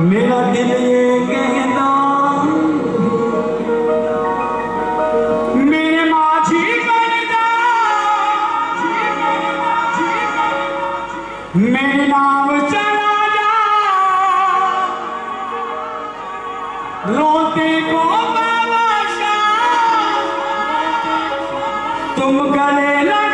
मेरा दिल ये कहता मेरे माझी बनता मेरे नाम चला जा। रोते को तुम गले लगा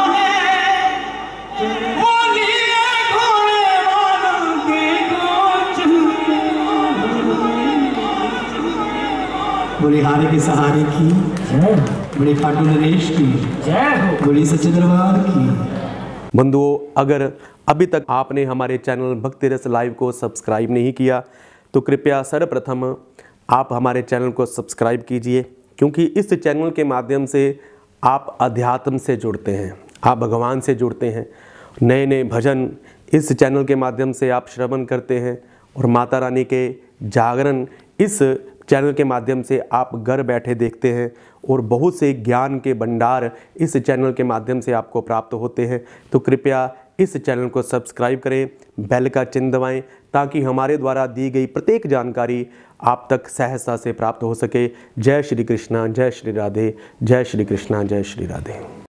बोले हारे के सहारे की। बड़े खाटू नरेश की। बड़ी सच्चे दरबार की। बंधुओं अगर अभी तक आपने हमारे चैनल भक्ति रस लाइव को सब्सक्राइब नहीं किया तो कृपया सर्वप्रथम आप हमारे चैनल को सब्सक्राइब कीजिए क्योंकि इस चैनल के माध्यम से आप अध्यात्म से जुड़ते हैं आप भगवान से जुड़ते हैं। नए नए भजन इस चैनल के माध्यम से आप श्रवण करते हैं और माता रानी के जागरण इस चैनल के माध्यम से आप घर बैठे देखते हैं और बहुत से ज्ञान के भंडार इस चैनल के माध्यम से आपको प्राप्त होते हैं। तो कृपया इस चैनल को सब्सक्राइब करें, बेल का चिन्ह दबाएँ, ताकि हमारे द्वारा दी गई प्रत्येक जानकारी आप तक सहजता से प्राप्त हो सके। जय श्री कृष्णा, जय श्री राधे, जय श्री कृष्णा, जय श्री राधे।